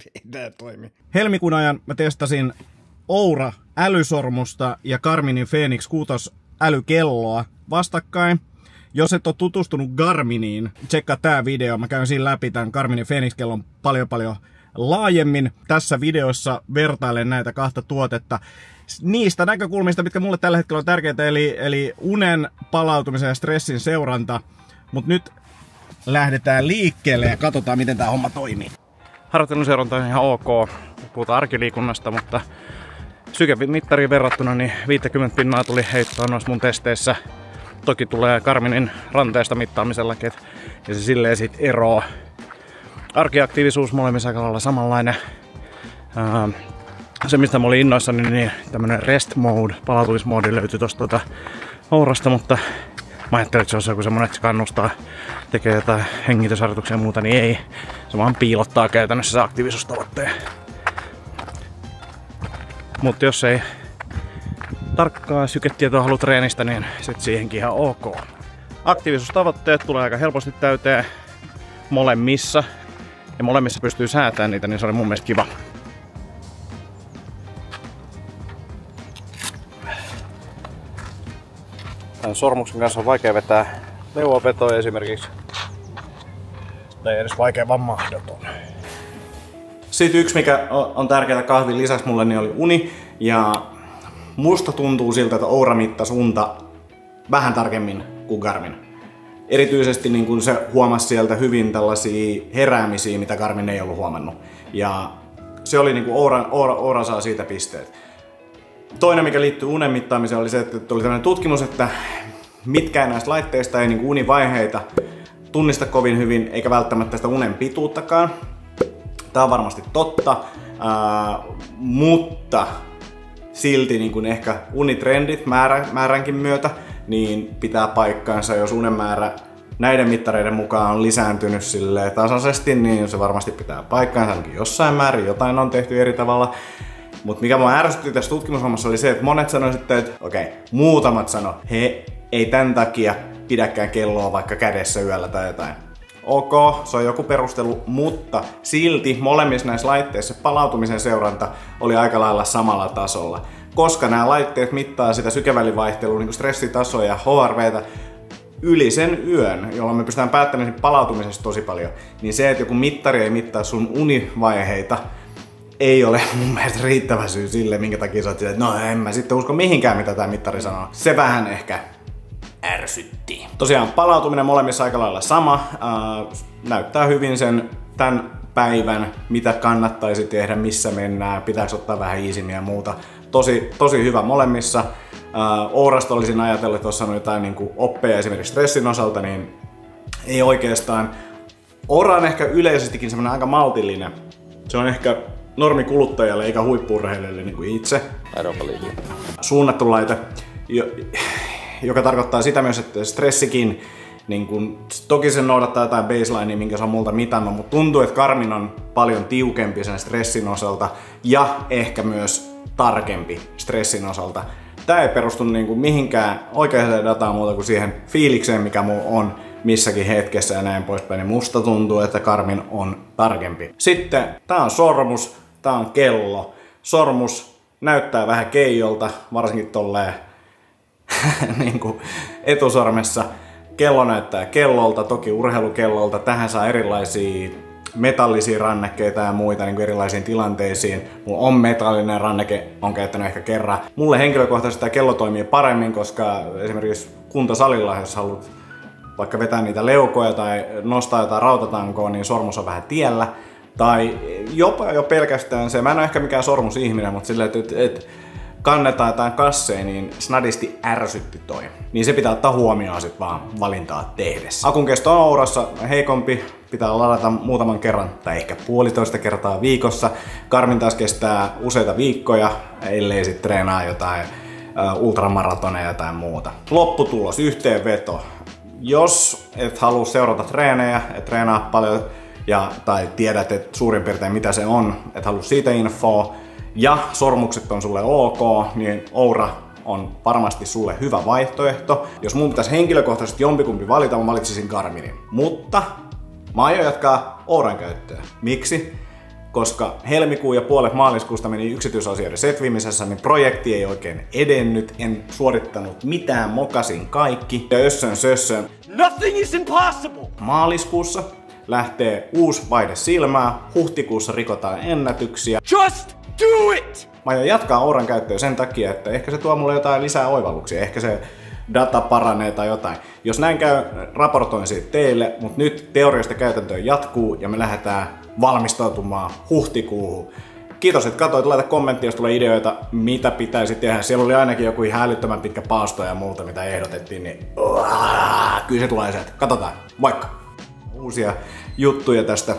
Tää toimii. Helmikuun ajan mä testasin Oura älysormusta ja Garminin Phoenix 6 älykelloa vastakkain. Jos et ole tutustunut Garminiin, tsekkaa tää video. Mä käyn siinä läpi tämän Garminin Phoenix-kellon paljon paljon laajemmin. Tässä videossa vertailen näitä kahta tuotetta niistä näkökulmista, mitkä mulle tällä hetkellä on tärkeitä, eli, eli unen palautumisen ja stressin seuranta. Mutta nyt lähdetään liikkeelle ja katsotaan, miten tämä homma toimii. Harjoittelun seuranta on ihan ok. Puhutaan arkiliikunnasta, mutta sykemittariin verrattuna niin 50 pinnaa tuli heittoa noissa mun testeissä. Toki tulee Karminin ranteesta mittaamisellakin, ja se silleen sit eroaa. Arkiaktiivisuus molemmissa aika lailla samanlainen. se mistä mä olin innoissani, niin tämmönen rest mode, palautumismoodi löytyi tosta tuota Ourasta, mutta mä ajattelin, että se on joku semmonen, että se kannustaa, tekee jotain hengitysharjoituksia ja muuta, niin ei. Se vaan piilottaa käytännössä se aktiivisuustavoitteen. Mutta jos ei tarkkaa syketietoa halua treenistä, niin sit siihenkin ihan ok. Aktiivisuustavoitteet tulee aika helposti täyteen molemmissa. Ja molemmissa pystyy säätämään niitä, niin se oli mun mielestä kiva. Tämän sormuksen kanssa on vaikea vetää leuavetoja esimerkiksi. Tai edes vaikea, vaan mahdoton. Sitten yksi, mikä on tärkeää kahvin lisäksi mulle, niin oli uni. Ja musta tuntuu siltä, että Oura mittasi unta vähän tarkemmin kuin Garmin. Erityisesti niin kun se huomasi sieltä hyvin tällaisia heräämisiä, mitä Garmin ei ollut huomannut. Ja se oli niin kuin Oura, Oura, Oura saa siitä pisteet. Toinen, mikä liittyy unen mittaamiseen, oli se, että oli tämmöinen tutkimus, että mitkään näistä laitteista ei niin univaiheita tunnista kovin hyvin, eikä välttämättä sitä unen pituuttakaan. Tämä on varmasti totta, ää, mutta silti niin kuin ehkä unitrendit määrä, määränkin myötä niin pitää paikkaansa, jos unen määrä näiden mittareiden mukaan on lisääntynyt sille tasaisesti, niin se varmasti pitää paikkaansa ainakin jossain määrin. Jotain on tehty eri tavalla. Mutta mikä mua ärsytti tässä tutkimushommassa oli se, että monet sanoivat sitten, että okei, okay, muutamat sano, he ei tämän takia pidäkään kelloa vaikka kädessä yöllä tai jotain. Ok, se on joku perustelu, mutta silti molemmissa näissä laitteissa palautumisen seuranta oli aika lailla samalla tasolla. Koska nämä laitteet mittaa sitä sykevälivaihtelua, niin stressitasoa ja HRVtä yli sen yön, jolloin me pystytään päättämään palautumisesta tosi paljon, niin se, että joku mittari ei mittaa sun univaiheita, ei ole mun mielestä riittävä syy sille, minkä takia sä oot että no en mä sitten usko mihinkään, mitä tämä mittari sanoo. Se vähän ehkä ärsytti. Tosiaan palautuminen molemmissa aika lailla sama. Äh, näyttää hyvin sen tämän päivän, mitä kannattaisi tehdä, missä mennään, pitääkö ottaa vähän iisimmin ja muuta. Tosi, tosi hyvä molemmissa. Äh, Ourasta olisin ajatellut, että tuossa on jotain niin oppeja esimerkiksi stressin osalta, niin ei oikeastaan. Oura on ehkä yleisestikin semmoinen aika maltillinen. Se on ehkä normi kuluttajalle eikä huippuurheilijalle niin kuin itse. Suunnattu laite joka tarkoittaa sitä myös, että stressikin niin kun, toki se noudattaa jotain baselinea, minkä se on multa mitannut, mutta tuntuu, että Karmin on paljon tiukempi sen stressin osalta ja ehkä myös tarkempi stressin osalta. Tämä ei perustu niin kuin mihinkään oikeaan dataan muuta kuin siihen fiilikseen, mikä mulla on missäkin hetkessä ja näin poispäin. Niin musta tuntuu, että Karmin on tarkempi. Sitten tää on sormus, tää on kello. Sormus näyttää vähän keijolta, varsinkin tolleen niin kuin etusormessa. Kello näyttää kellolta, toki urheilukellolta. Tähän saa erilaisia metallisia rannekkeita ja muita niin kuin erilaisiin tilanteisiin. Mulla on metallinen ranneke, on käyttänyt ehkä kerran. Mulle henkilökohtaisesti tämä kello toimii paremmin, koska esimerkiksi kuntosalilla, jos haluat vaikka vetää niitä leukoja tai nostaa jotain rautatankoa, niin sormus on vähän tiellä. Tai jopa jo pelkästään se, mä en ole ehkä mikään sormusihminen, mutta silleen, että, että kannetaan jotain kasseja, niin snadisti ärsytti toi. Niin se pitää ottaa huomioon sit vaan valintaa tehdessä. Akun kesto on Ourassa heikompi, pitää ladata muutaman kerran tai ehkä puolitoista kertaa viikossa. Karmin taas kestää useita viikkoja, ellei sit treenaa jotain ultramaratoneja tai muuta. Lopputulos, yhteenveto. Jos et halua seurata treenejä, et treenaa paljon ja, tai tiedät et suurin piirtein mitä se on, et halua siitä infoa, ja sormukset on sulle ok, niin Oura on varmasti sulle hyvä vaihtoehto. Jos mun pitäisi henkilökohtaisesti jompikumpi valita, mä valitsisin Garminin. Mutta mä aion jatkaa Ouran käyttöä. Miksi? koska helmikuu ja puolet maaliskuusta meni yksityisasioiden setvimisessä, niin projekti ei oikein edennyt, en suorittanut mitään, mokasin kaikki. Ja össön sössön. Nothing is impossible! Maaliskuussa lähtee uusi vaihde silmää, huhtikuussa rikotaan ennätyksiä. Just do it! Mä aion jatkaa Ouran käyttöä sen takia, että ehkä se tuo mulle jotain lisää oivalluksia, ehkä se data paranee tai jotain. Jos näin käy, raportoin siitä teille, mutta nyt teoriasta käytäntöön jatkuu ja me lähdetään valmistautumaan huhtikuuhun. Kiitos, että katsoit. Laita kommentti, jos tulee ideoita, mitä pitäisi tehdä. Siellä oli ainakin joku ihan älyttömän pitkä paasto ja muuta, mitä ehdotettiin, niin kyllä se tulee sieltä. Katsotaan. Vaikka. Uusia juttuja tästä